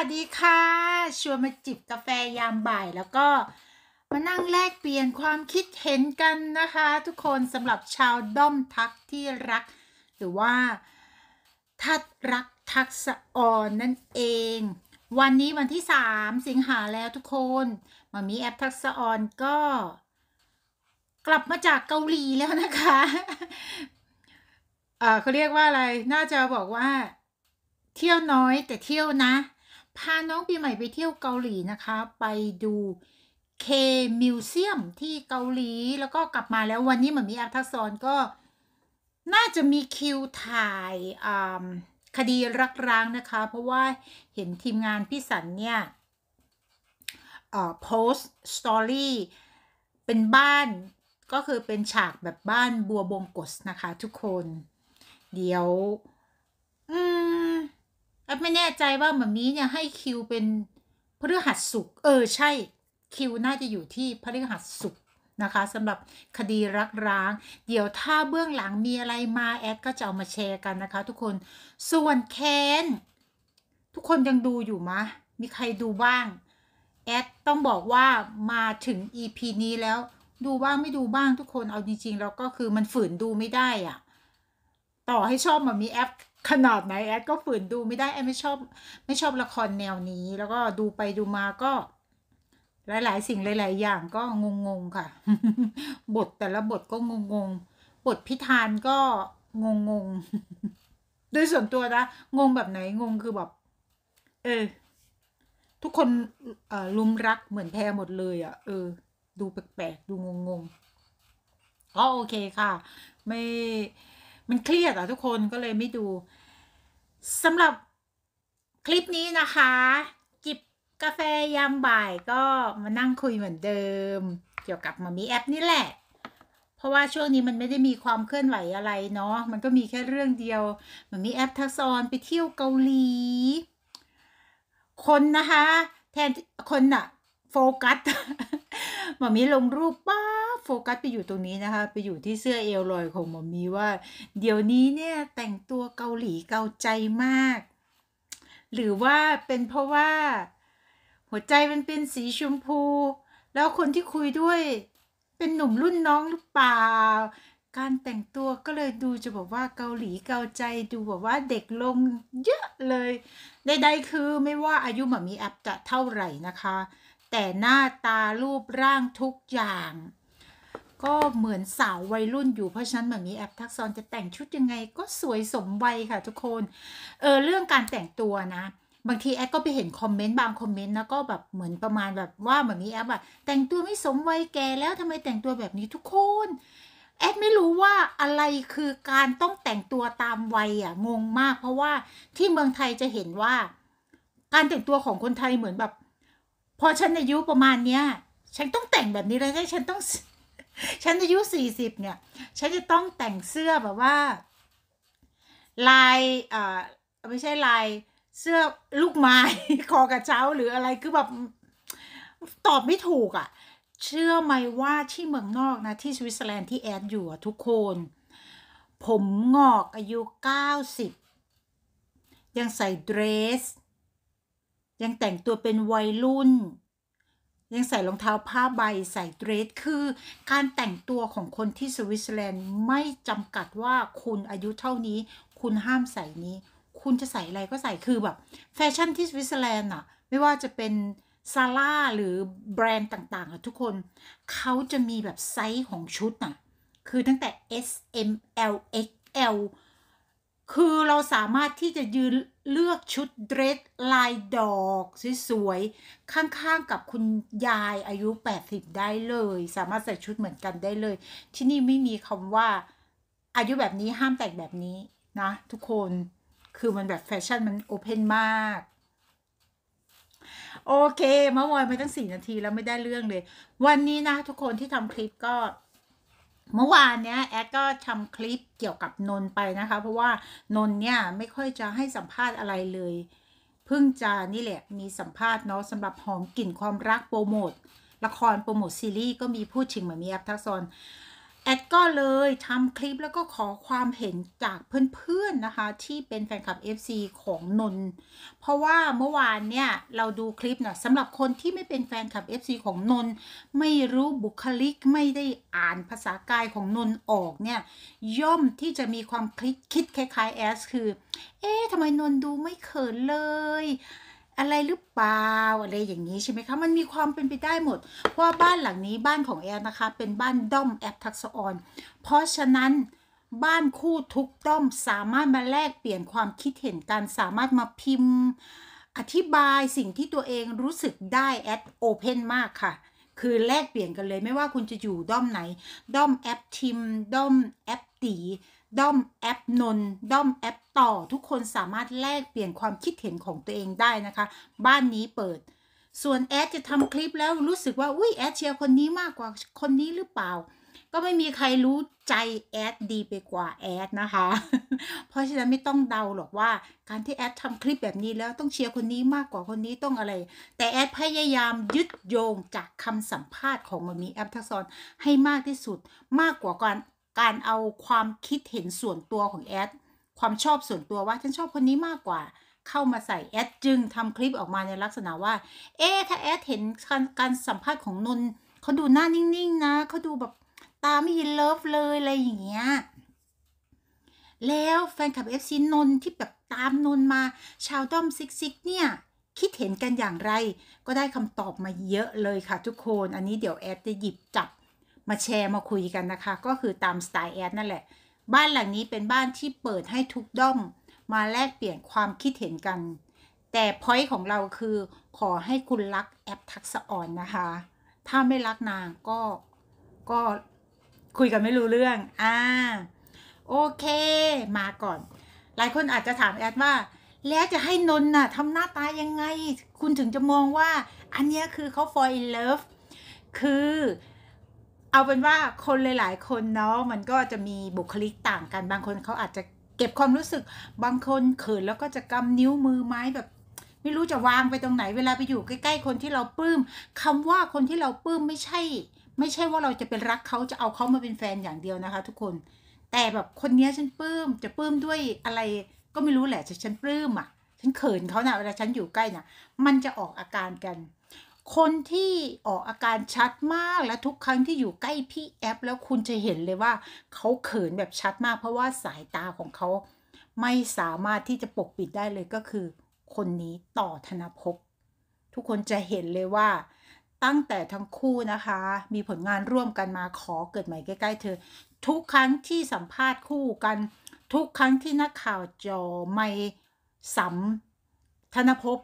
สวัสดีค่ะ ชวนมาจิบกาแฟยามบ่ายแล้วก็มานั่งแลกเปลี่ยนความคิดเห็นกันนะคะ ทุกคนสำหรับชาวด้อมทักที่รัก หรือว่า ทัดรักทักษะอ่อนนั่นเอง วันนี้วันที่ 3 สิงหาแล้วทุกคนมามีแอปทักษะอ่อนก็ กลับมาจากเกาหลีแล้วนะคะเออเขาเรียกว่าอะไรน่าจะบอกว่าเที่ยวน้อยแต่เที่ยวนะ พาน้องปีใหม่ไปเที่ยวเกาหลีนะคะ ไปดู K museum ที่เกาหลีแล้วก็กลับมาแล้ววันนี้เหมือนมีแอปทักษรก็น่าจะมีคิวถ่ายคดีรักร้างนะคะ เพราะว่าเห็นทีมงานพี่สันเนี่ยเอ่อโพสต์ story เป็นบ้านก็คือเป็นฉากแบบบ้านบัวบงกฎนะคะทุกคน เดี๋ยว อืม แอปไม่แน่ใจว่าแบบนี้เนี่ยให้คิวเป็นพฤหัสสุกเออใช่คิวน่าจะอยู่ที่พฤหัสสุกนะคะสำหรับคดีรักร้าง เดี๋ยวถ้าเบื้องหลังมีอะไรมาแอดก็จะเอามาแชร์กันนะคะ ทุกคนส่วนแคนทุกคนยังดูอยู่มะ มีใครดูบ้าง แอดต้องบอกว่ามาถึง EP นี้แล้ว ดูบ้างไม่ดูบ้างทุกคนเอาจริงๆแล้วก็คือมันฝืนดูไม่ได้อะต่อให้ชอบมันมีแอป ขนาดไหนแอดก็ฝืนดูไม่ได้แอดไม่ชอบ ไม่ชอบละครแนวนี้ แล้วก็ดูไปดูมาก็ หลาย ๆ สิ่งหลาย ๆ อย่างก็งงๆค่ะ บทแต่ละบทก็งงๆบทพิธานก็งงๆโดยส่วนตัวนะงงแบบไหนงงคือแบบ เออ ทุกคนลุมรักเหมือนแพรหมดเลยอะ่ะเออ ดูแปลกๆดูงงๆก็โอเคค่ะ ไม่มันเครียดอะทุกคนก็เลยไม่ดู สำหรับคลิปนี้นะคะ จิบกาแฟยามบ่ายก็มานั่งคุยเหมือนเดิม เกี่ยวกับมามีแอปนี่แหละ เพราะว่าช่วงนี้มันไม่ได้มีความเคลื่อนไหวอะไรเนาะมันก็มีแค่เรื่องเดียวมันมีแอปทักษรไปเที่ยวเกาหลี คนนะคะ แทนคนอะ โฟกัสหมอมีลงรูปป้าโฟกัสไปอยู่ตรงนี้นะคะ ไปอยู่ที่เสื้อเอวลอยของหมอมีว่า เดี๋ยวนี้เนี่ยแต่งตัวเกาหลีเกาใจมาก หรือว่าเป็นเพราะว่า หัวใจมันเป็นสีชมพู แล้วคนที่คุยด้วยเป็นหนุ่มรุ่นน้องหรือเปล่า การแต่งตัวก็เลยดูจะบอกว่าเกาหลีเกาใจดูแบบว่าเด็กลงเยอะเลยใดๆคือไม่ว่าอายุหมามีแอปจะเท่าไหร่นะคะ แต่หน้าตารูปร่างทุกอย่าง ก็เหมือนสาววัยรุ่นอยู่เพราะฉะนั้นหมามีแอปทักษรจะแต่งชุดยังไงก็สวยสมวัยค่ะทุกคนเออเรื่องการแต่งตัวนะบางทีแอดก็ไปเห็นคอมเมนต์บางคอมเมนต์นะก็แบบเหมือนประมาณแบบว่าเหมือนมีแอปอะแต่งตัวไม่สมวัยแกแล้วทำไมแต่งตัวแบบนี้ทุกคนแอดไม่รู้ว่าอะไรคือการต้องแต่งตัวตามวัยอะงงมาก เพราะว่าที่เมืองไทยจะเห็นว่า การแต่งตัวของคนไทยเหมือนแบบ พอฉันอายุประมาณเนี้ย ฉันต้องแต่งแบบนี้เลยฉันต้อง ฉันอายุสี่สิบเนี่ย ฉันจะต้องแต่งเสื้อแบบว่า ลายอ่าไม่ใช่ลายเสื้อลูกไม้คอกระเช้าหรืออะไรคือแบบตอบไม่ถูกอะ่ะ เชื่อไหมว่าที่เมืองนอกนะ ที่สวิตเซอร์แลนด์ที่แอดอยู่อะทุกคน ผมงอกอายุเก้าสิบยังใส่เดรส ยังแต่งตัวเป็นวัยรุ่น ยังใส่รองเท้าผ้าใบใส่เดรสคือการแต่งตัวของคนที่สวิตเซอร์แลนด์ไม่จำกัดว่าคุณอายุเท่านี้ คุณห้ามใส่นี้ คุณจะใส่อะไรก็ใส่คือแบบ แฟชั่นที่สวิตเซอร์แลนด์อะไม่ว่าจะเป็น ZARA หรือแบรนด์ต่างๆอะทุกคนเขาจะมีแบบไซส์ของชุดน่ะ คือตั้งแต่ S M L X L คือเราสามารถที่จะยืนเลือกชุดเดรสลายดอกสวยๆข้างๆกับคุณยายอายุ 80 ได้เลย สามารถใส่ชุดเหมือนกันได้เลย ที่นี่ไม่มีคำว่า อายุแบบนี้ห้ามแต่งแบบนี้นะ ทุกคนคือมันแบบแฟชั่นมันโอเพนมาก โอเค เมื่อวานไปตั้งสี่นาทีแล้วไม่ได้เรื่องเลย วันนี้นะทุกคนที่ทำคลิปก็ เมื่อวานเนี้ยแอดก็ทำคลิปเกี่ยวกับนนไปนะคะ เพราะว่านนเนี่ยไม่ค่อยจะให้สัมภาษณ์อะไรเลย เพิ่งจะนี่แหละมีสัมภาษณ์เนาะสำหรับหอมกลิ่นความรักโปรโมทละครโปรโมทซีรีส์ก็มีพูดถึงเหมือนมีแอปทักษร แอดก็เลยทำคลิปแล้วก็ขอความเห็นจากเพื่อนๆนะคะ ที่เป็นแฟนคลับ FC ของนน์เพราะว่าเมื่อวานเนี่ยเราดูคลิปนะสำหรับคนที่ไม่เป็นแฟนคลับ FC ของนน์ไม่รู้บุคลิกไม่ได้อ่านภาษากายของนน์ออกเนี่ยย่อมที่จะมีความคิดคิดคล้ายๆแอสคือ เอ๊ะทำไมนน์ดูไม่เขินเลย อะไรหรือเปล่าอะไรอย่างนี้ใช่ไหมคะ มันมีความเป็นไปได้หมดเพราะว่าบ้านหลังนี้บ้านของแอดนะคะ เป็นบ้านด้อมแอปทักษออนเพราะฉะนั้นบ้านคู่ทุกด้อมสามารถมาแลกเปลี่ยนความคิดเห็นกันสามารถมาพิมพ์ อธิบายสิ่งที่ตัวเองรู้สึกได้แอด open มากค่ะ คือแลกเปลี่ยนกันเลยไม่ว่าคุณจะอยู่ด้อมไหน ด้อมแอฟทิมด้อมแอฟตี ด้อมแอฟนนท์ด้อมแอฟต่อทุกคนสามารถแลกเปลี่ยนความคิดเห็นของตัวเองได้นะคะ บ้านนี้เปิด ส่วนแอดจะทำคลิปแล้วรู้สึกว่าอุ้ยแอดเชียร์คนนี้มากกว่าคนนี้หรือเปล่า ก็ไม่มีใครรู้ใจแอดดีไปกว่าแอดนะคะ เพราะฉะนั้นไม่ต้องเดาหรอกว่าการที่แอดทำคลิปแบบนี้แล้วต้องเชียร์คนนี้มากกว่าคนนี้ต้องอะไร แต่แอดพยายามยึดโยงจากคำสัมภาษณ์ของมัมหมีแอฟทักษรให้มากที่สุดมากกว่าการ การเอาความคิดเห็นส่วนตัวของแอดความชอบส่วนตัวว่าฉันชอบคนนี้มากกว่า เข้ามาใส่แอดจึงทำคลิปออกมาในลักษณะว่า เอ๊ถ้าแอดเห็นการการสัมภาษณ์ของนนท์เขาดูหน้านิ่งๆนะเขาดูแบบตาไม่ in love เลยอะไรอย่างเงี้ยแล้วแฟนคลับ FC นนท์ที่แบบตามนนท์มาชาวด้อมซิกซิกเนี่ย คิดเห็นกันอย่างไร ก็ได้คำตอบมาเยอะเลยค่ะทุกคน อันนี้เดี๋ยวแอดจะหยิบจับ มาแชร์มาคุยกันนะคะ ก็คือตามสไตล์แอดนั่นแหละ บ้านหลังนี้เป็นบ้านที่เปิดให้ทุกด้อม มาแลกเปลี่ยนความคิดเห็นกัน แต่ point ของเราคือ ขอให้คุณรักแอปทักษะอ่อนนะคะ ถ้าไม่รักนางก็ก็คุยกันไม่รู้เรื่อง อ่า โอเค มาก่อน หลายคนอาจจะถามแอดว่า แล้วจะให้นนท์น่ะทำหน้าตายังไง คุณถึงจะมองว่า อันนี้คือเขา fall in love คือ เอาเป็นว่าคนหลาย ๆ คนเนาะมันก็จะมีบุคลิกต่างกันบางคนเขาอาจจะเก็บความรู้สึก บางคนเขินแล้วก็จะกำนิ้วมือไม้แบบ ไม่รู้จะวางไปตรงไหนเวลาไปอยู่ใกล้ ๆ คนที่เราปลื้มคำว่าคนที่เราปลื้มไม่ใช่ ไม่ใช่ว่าเราจะเป็นรักเขาจะเอาเขามาเป็นแฟนอย่างเดียวนะคะ ทุกคน แต่แบบคนนี้ฉันปลื้มจะปลื้มด้วยอะไร ก็ไม่รู้แหละแต่ฉันปลื้มอะฉันเขินเขานะ่ะเวลาฉันอยู่ใกล้น่ะ มันจะออกอาการกัน คนที่ออกอาการชัดมากและทุกครั้งที่อยู่ใกล้พี่แอป แล้วคุณจะเห็นเลยว่าเขาเขินแบบชัดมาก เพราะว่าสายตาของเขาไม่สามารถที่จะปกปิดได้เลยก็คือ คนนี้ต่อธนภพทุกคนจะเห็นเลยว่า ตั้งแต่ทั้งคู่นะคะ มีผลงานร่วมกันมาขอเกิดใหม่ใกล้ๆเธอ ทุกครั้งที่สัมภาษณ์คู่กัน ทุกครั้งที่นักข่าวจอไม่สัมธนภพ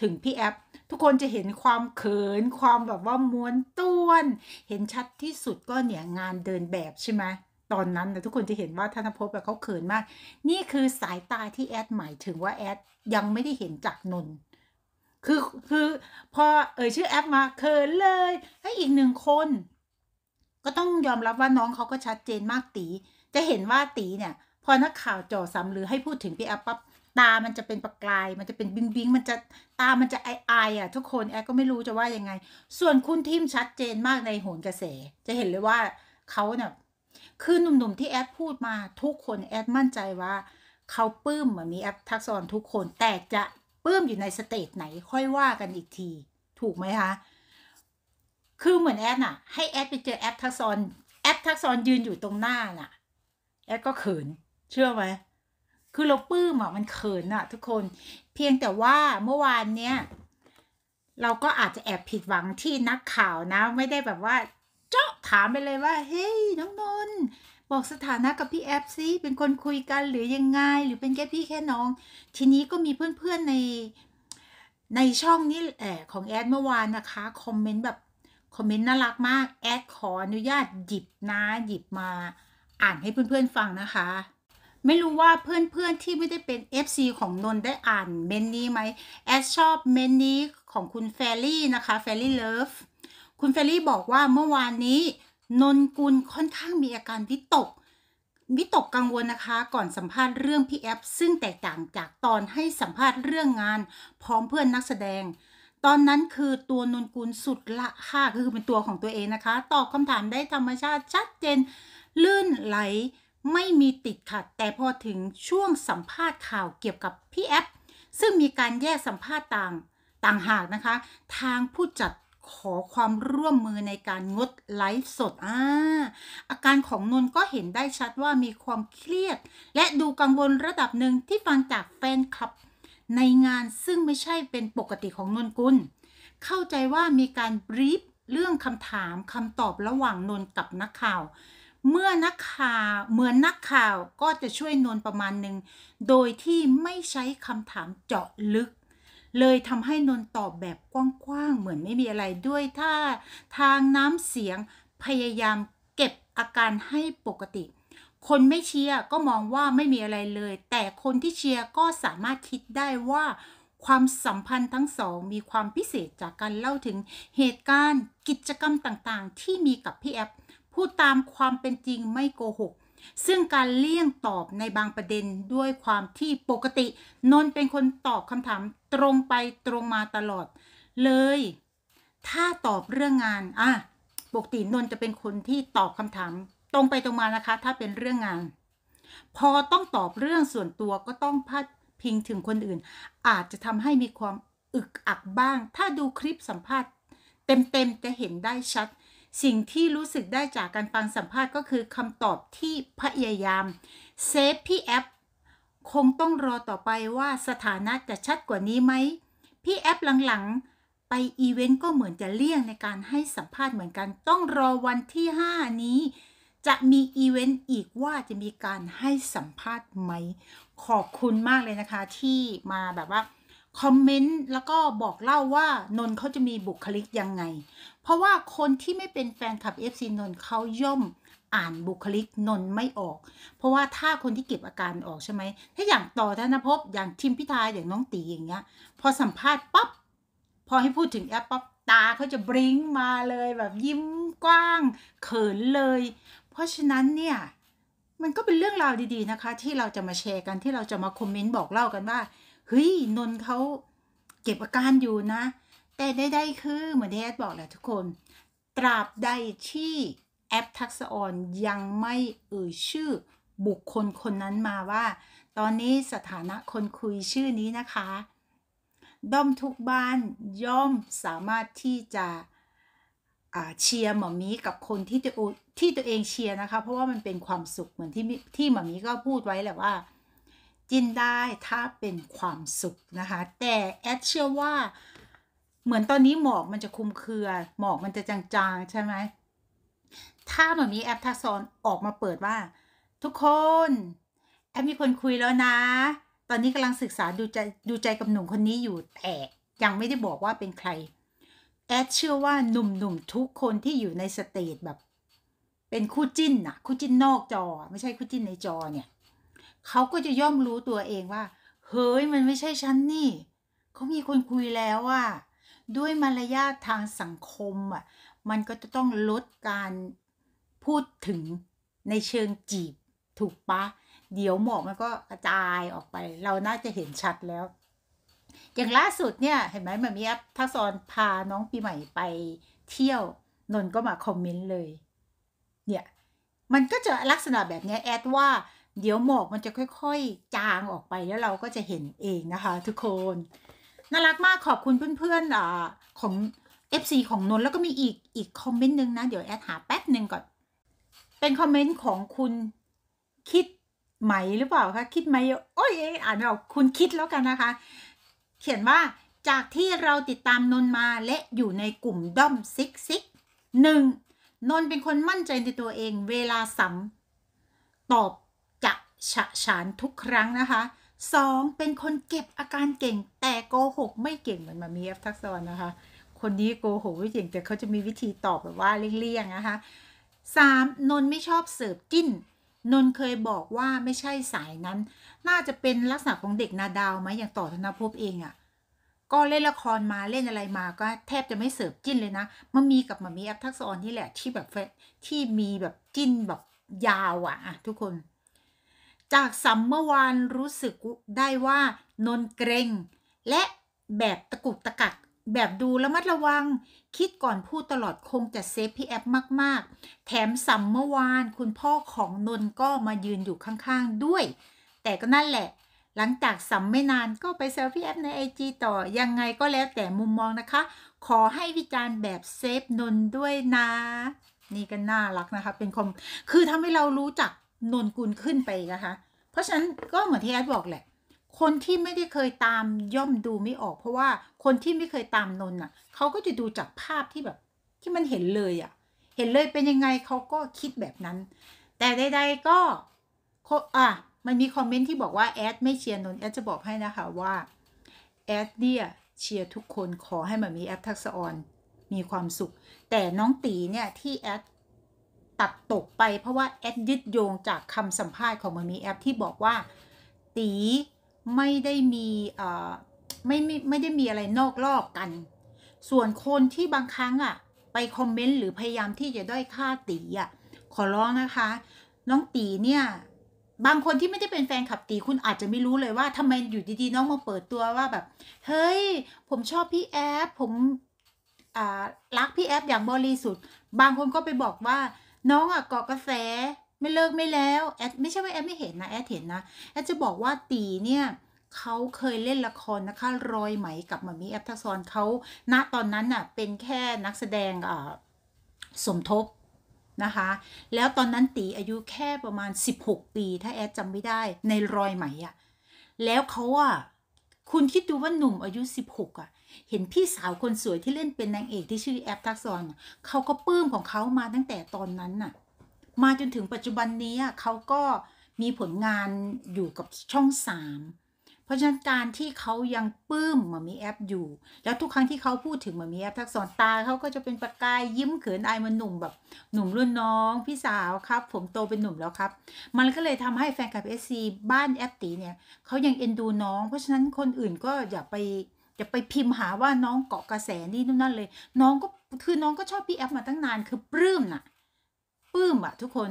ถึงพี่แอป ทุกคนจะเห็นความเขิน ความแบบว่าม้วนต้วน เห็นชัดที่สุดก็เนี่ยงานเดินแบบใช่ไหมตอนนั้นนะทุกคนจะเห็นว่าธนภพแบบเขาเขินมาก นี่คือสายตาที่แอดหมายถึงว่าแอดยังไม่ได้เห็นจากนนคือคือพอเอ่ยชื่อแอปมาเขินเลยให้อีกหนึ่งคน ก็ต้องยอมรับว่าน้องเขาก็ชัดเจนมากตี จะเห็นว่าตีเนี่ย พอนักข่าวจ่อซ้ำหรือให้พูดถึงพี่แอปปั๊บ ตามันจะเป็นประกาย มันจะเป็นบิงบิงมันจะตามันจะไอไออะ ทุกคนแอก็ไม่รู้จะว่ายังไง ส่วนคุณทิมชัดเจนมากในโหนกระแส จะเห็นเลยว่าเขาเนี่ยคือหนุ่มๆที่แอดพูดมาทุกคนแอดมั่นใจว่าเขาปลื้มเหมือนมีแอปทักษรทุกคนแต่จะปลื้มอยู่ใน stage ไหนค่อยว่ากันอีกที ถูกไหมคะคือเหมือนแอดน่ะ ให้แอดไปเจอแอฟทักษรแอฟทักษรยืนอยู่ตรงหน้าน่ะแอดก็เขินเชื่อไหม คือเราปลื้มอะมันเขินอะ ทุกคน เพียงแต่ว่าเมื่อวานเนี้ยเราก็อาจจะแอบผิดหวังที่นักข่าวนะ ไม่ได้แบบว่า เจาะถามไปเลยว่า เฮ้ยน้องนนนท์บอกสถานะกับพี่แอฟซิเป็นคนคุยกันหรือยังไง หรือเป็นแค่พี่แค่น้อง ทีนี้ก็มีเพื่อนๆในในช่องนี้แอบของแอดเมื่อวานนะคะ คอมเมนต์แบบ คอมเมนต์น่ารักมาก แอดขออนุญาตหยิบนะหยิบมาอ่านให้เพื่อนๆฟังนะคะ ไม่รู้ว่าเพื่อนๆที่ไม่ได้เป็น FC ของนนท์ได้อ่านเมนต์นี้ไหมแอดชอบเมนต์นี้ของคุณแฟรี่นะคะแฟรี่เลิฟคุณแฟรี่บอกว่าเมื่อวานนี้ นนกุลค่อนข้างมีอาการวิตก วิตกกังวลนะคะ ก่อนสัมภาษณ์เรื่องพี่แอฟซึ่งแตกต่างจากตอนให้สัมภาษณ์เรื่องงาน พร้อมเพื่อนนักแสดง ตอนนั้นคือตัวนนกุลสุดละค่ะคือเป็นตัวของตัวเองนะคะ ตอบคำถามได้ธรรมชาติชัดเจนลื่นไหล ไม่มีติดขัด แต่พอถึงช่วงสัมภาษณ์ข่าวเกี่ยวกับพี่แอปซึ่งมีการแยกสัมภาษณ์ต่างต่างหากนะคะ ทางผู้จัดขอความร่วมมือในการงดไลฟ์สดอาอาการของนนก็เห็นได้ชัดว่ามีความเครียด และดูกังวลระดับหนึ่งที่ฟังจากแฟนคลับ ในงานซึ่งไม่ใช่เป็นปกติของนนกุล เข้าใจว่ามีการบรีฟเรื่องคำถามคำตอบระหว่างนนกับนักข่าว เมื่อนักข่าวเหมือนนักข่าวก็จะช่วยนนประมาณหนึ่ง โดยที่ไม่ใช้คำถามเจาะลึก เลยทำให้นนตอบแบบกว้างๆ เหมือนไม่มีอะไรด้วยท่าทางน้ำเสียงพยายามเก็บอาการให้ปกติ คนไม่เชียร์ก็มองว่าไม่มีอะไรเลย แต่คนที่เชียร์ก็สามารถคิดได้ว่าความสัมพันธ์ทั้งสองมีความพิเศษจากการเล่าถึงเหตุการณ์กิจกรรมต่างๆ ที่มีกับพี่แอป พูดตามความเป็นจริงไม่โกหก ซึ่งการเลี่ยงตอบในบางประเด็นด้วยความที่ปกติ นนท์เป็นคนตอบคำถามตรงไปตรงมาตลอด เลย ถ้าตอบเรื่องงานอะปกตินนท์จะเป็นคนที่ตอบคำถาม ตรงไปตรงมานะคะ ถ้าเป็นเรื่องงาน พอต้องตอบเรื่องส่วนตัวก็ต้องพาดพิงถึงคนอื่น อาจจะทำให้มีความอึกอักบ้าง ถ้าดูคลิปสัมภาษณ์ เต็มๆจะเห็นได้ชัด สิ่งที่รู้สึกได้จากการฟังสัมภาษณ์ก็คือคำตอบที่พยายาม save พี่แอฟคงต้องรอต่อไปว่าสถานะจะชัดกว่านี้ไหม พี่แอฟหลังๆ ไปอีเวนต์ก็เหมือนจะเลี่ยงในการให้สัมภาษณ์เหมือนกัน ต้องรอวันที่ 5 นี้ จะมีอีเวนต์อีกว่าจะมีการให้สัมภาษณ์ไหม ขอบคุณมากเลยนะคะที่มาแบบว่า คอมเมนต์แล้วก็บอกเล่าว่านนท์เขาจะมีบุคลิกยังไง เพราะว่าคนที่ไม่เป็นแฟนคลับ FC นนท์เขาย่อมอ่านบุคลิกนนท์ไม่ออก เพราะว่าถ้าคนที่เก็บอาการออกใช่ไหม ถ้าอย่างต่อธนภพอย่างทิมพิธาอย่างน้องตีอย่างเงี้ย พอสัมภาษณ์ปั๊บ พอให้พูดถึงแอปปั๊บตาเขาจะบริ้งมาเลยแบบยิ้มกว้าง เขินเลย เพราะฉะนั้นเนี่ยมันก็เป็นเรื่องราวดีๆนะคะ ที่เราจะมาแชร์กันที่เราจะมาคอมเมนต์บอกเล่ากันว่า เฮ้ยนนท์เขาเก็บอาการอยู่นะ แต่ใดๆคือเหมือนที่แอดบอกแหละทุกคน ตราบใดที่แอปทักษะออนยังไม่เอ่ยชื่อบุคคลคนนั้นมาว่า ตอนนี้สถานะคนคุยชื่อนี้นะคะ ด้อมทุกบ้านย่อมสามารถที่จะเชียร์หมอมีกับคนที่ตัวที่ตัวเองเชียร์นะคะ เพราะว่ามันเป็นความสุขเหมือนที่ที่มามี้ก็พูดไว้แหละว่า จิ้นได้ถ้าเป็นความสุขนะคะ แต่แอดเชื่อว่าเหมือนตอนนี้หมอกมันจะคลุมเครือ หมอกมันจะจางๆ ใช่ไหม ถ้ามามี้แอฟทักษอรออกมาเปิดว่า ทุกคน แอฟมีคนคุยแล้วนะ ตอนนี้กำลังศึกษาดูใจดูใจกับหนุ่มคนนี้อยู่แต่ยังไม่ได้บอกว่าเป็นใคร แอดเชื่อว่าหนุ่มๆทุกคนที่อยู่ใน stage แบบ เป็นคู่จิ้นนะคู่จิ้นนอกจอ ไม่ใช่คู่จิ้นในจอเนี่ย เขาก็จะย่อมรู้ตัวเองว่า เฮ้ยมันไม่ใช่ฉันนี่ เขามีคนคุยแล้วว่าด้วยมารยาททางสังคมอะมันก็จะต้องลดการพูดถึงในเชิงจีบถูกปะ เดี๋ยวหมอกมันก็กระจายออกไป เราน่าจะเห็นชัดแล้ว อย่างล่าสุดเนี่ย เห็นไหมมันมีแอปทักษรพาน้องปีใหม่ไปเที่ยวนนก็มาคอมเมนต์เลย เนี่ย มันก็จะลักษณะแบบนี้แอดว่า เดี๋ยวหมอกมันจะค่อยๆ จางออกไปแล้วเราก็จะเห็นเองนะคะทุกคนน่ารักมากขอบคุณเพื่อนๆอของ FC ของนนท์แล้วก็มีอีกอีกคอมเมนต์หนึ่งนะ เดี๋ยวแอดหาแป๊บหนึ่งก่อน เป็นคอมเมนต์ของคุณคิดไหมหรือเปล่าคะคิดไหมโอ้ยอ่านไม่ออกคุณคิดแล้วกันนะคะ เขียนว่าจากที่เราติดตามนนท์มาและอยู่ในกลุ่มด้อมซิกซิกหนึ่งนนท์เป็นคนมั่นใจในตัวเองเวลาสัมตอบ ฉะฉานทุกครั้งนะคะสองเป็นคนเก็บอาการเก่ง แต่โกหกไม่เก่งเหมือนมามี้แอฟทักษอรนะคะ คนนี้โกหกไม่เก่งแต่เขาจะมีวิธีตอบแบบว่าเลี่ยงๆนะคะสามนนท์ไม่ชอบเสิร์ฟจิ้น นนท์เคยบอกว่าไม่ใช่สายนั้น น่าจะเป็นลักษณะของเด็กนาดาวไหมอย่างต่อธนภพเองอะ่ะก็เล่นละครมาเล่นอะไรมาก็แทบจะไม่เสิร์ฟจิ้นเลยนะมันมีกับมามีแอปทักษรนี่แหละที่แบบที่มีแบบจิ้นแบบยาวอะ่ะทุกคน จากสัมเมื่อวานรู้สึกได้ว่านนเกรง และแบบตะกุกตะกัก แบบดูระมัดระวัง คิดก่อนพูดตลอดคงจะเซฟพี่แอฟมาก ๆ แถมสัมเมื่อวานคุณพ่อของนนท์ก็มายืนอยู่ข้างๆด้วย แต่ก็นั่นแหละ หลังจากสัมไม่นานก็ไปเซลฟี่แอปในไอจีต่อยังไงก็แล้วแต่มุมมองนะคะ ขอให้วิจารณ์แบบเซฟนนท์ด้วยนะ นี่ก็น่ารักนะคะ เป็นคอมคือทำให้เรารู้จัก นนกุลขึ้นไปนะคะ เพราะฉะนั้นก็เหมือนที่แอดบอกแหละ คนที่ไม่ได้เคยตามย่อมดูไม่ออก เพราะว่าคนที่ไม่เคยตามนนท์อะเขาก็จะดูจากภาพที่แบบที่มันเห็นเลยอะ เห็นเลยเป็นยังไงเขาก็คิดแบบนั้น แต่ใดๆก็อะมันมีคอมเมนต์ที่บอกว่าแอดไม่เชียร์นนท์แอดจะบอกให้นะคะว่าแอดเนี่ยเชียร์ทุกคนขอให้มันมีแอปทักษะออนมีความสุข แต่น้องตี๋เนี่ยที่แอด ตัดตกไปเพราะว่าแอดยึดโยงจากคำสัมภาษณ์ของมามี้แอฟที่บอกว่า ตี๋ไม่ได้มีเอ่อไม่ไม่ไม่ได้มีอะไรนอกรอบกัน ส่วนคนที่บางครั้งอะไปคอมเมนต์หรือพยายามที่จะด้อยค่าตีอะขอร้องนะคะ น้องตีเนี่ยบางคนที่ไม่ได้เป็นแฟนคลับตีคุณอาจจะไม่รู้เลยว่าทำไมอยู่ดีๆน้องมาเปิดตัวว่าแบบ เฮ้ย ผมชอบพี่แอฟผมอ่ารักพี่แอฟอย่างบริสุทธิ์ บางคนก็ไปบอกว่า น้องอะเกาะกระแสไม่เลิกไม่แล้วแอดไม่ใช่ว่าแอดไม่เห็นนะแอดเห็นนะแอดจะบอกว่าตีเนี่ยเขาเคยเล่นละครนะคะรอยไหมกับมามีแอฟทักษรเขาณตอนนั้นน่ะเป็นแค่นักแสดงสมทบนะคะ แล้วตอนนั้นตีอายุแค่ประมาณ 16 ปี ถ้าแอดจำไม่ได้ในรอยไหมอะแล้วเขาอะคุณคิดดูว่าหนุ่มอายุ 16อะ เห็นพี่สาวคนสวยที่เล่นเป็นนางเอกที่ชื่อแอปทักษรน่ะเขาก็ปลื้มของเขามาตั้งแต่ตอนนั้นน่ะ มาจนถึงปัจจุบันนี้เขาก็มีผลงานอยู่กับช่องสามเพราะฉะนั้นการที่เขายังปลื้มมามี้แอฟอยู่ แล้วทุกครั้งที่เขาพูดถึงมามี้แอฟทักษอรตาเขาก็จะเป็นประกายยิ้มเขินอายมันหนุ่มแบบหนุ่มรุ่นน้อง พี่สาวครับ ผมโตเป็นหนุ่มแล้วครับ มันก็เลยทำให้แฟนคลับ FC บ้านแอฟตี๋เนี่ยเขายังเอ็นดูน้อง เพราะฉะนั้นคนอื่นก็อย่าไป อย่าไปพิมพ์หาว่าน้องเกาะกระแสนี่นู่นนั่นเลย น้องก็คือน้องก็ชอบพี่แอฟมาตั้งนานคือปลื้มน่ะปลื้มอะทุกคน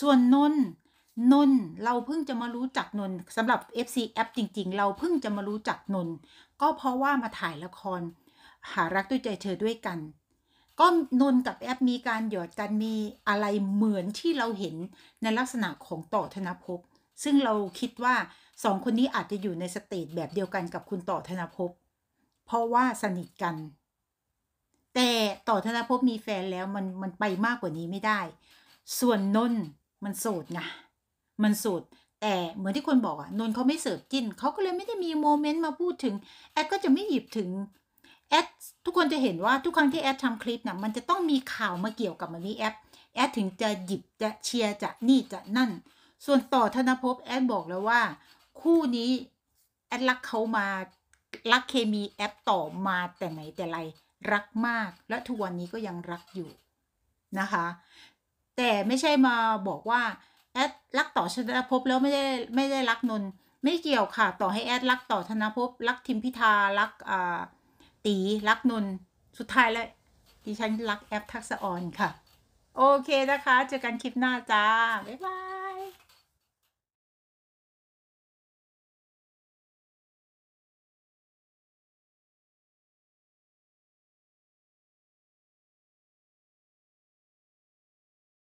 ส่วนนนนนเราเพิ่งจะมารู้จักนนสำหรับ FC แอปจริง ๆ เราเพิ่งจะมารู้จักนนก็เพราะว่ามาถ่ายละคร หารักด้วยใจเธอด้วยกัน ก็นนกับแอปมีการหยอดกันมีอะไรเหมือนที่เราเห็นในลักษณะของต่อธนภพซึ่งเราคิดว่าสองคนนี้อาจจะอยู่ในสเตจแบบเดียวกันกับคุณต่อธนภพ เพราะว่าสนิทกัน แต่ต่อธนภพมีแฟนแล้วมันมันไปมากกว่านี้ไม่ได้ ส่วนนนท์มันโสดไงมันโสดแต่เหมือนที่คนบอกอะนนท์เขาไม่เสิร์ฟจิ้นเขาก็เลยไม่ได้มีโมเมนต์มาพูดถึงแอดก็จะไม่หยิบถึงแอดทุกคนจะเห็นว่าทุกครั้งที่แอดทำคลิปน่ะมันจะต้องมีข่าวมาเกี่ยวกับมันนี้แอปแอดถึงจะหยิบจะเชียร์จะนี่จะนั่น ส่วนต่อธนภพแอดบอกแล้วว่า คู่นี้แอดรักเขามา รักเคมีแอปต่อมาแต่ไหนแต่ไรรักมาก และทุกวันนี้ก็ยังรักอยู่นะคะ แต่ไม่ใช่มาบอกว่าแอดรักต่อธนภพแล้วไม่ได้ไม่ได้รักนนไม่เกี่ยวค่ะ ต่อให้แอดรักต่อธนภพรักทิมพิธารักอ่าตีรักนนสุดท้ายแล้วดิฉันรักแอปทักษะออนค่ะ โอเคนะคะ เจอกันคลิปหน้าจ้า บ๊ายบาย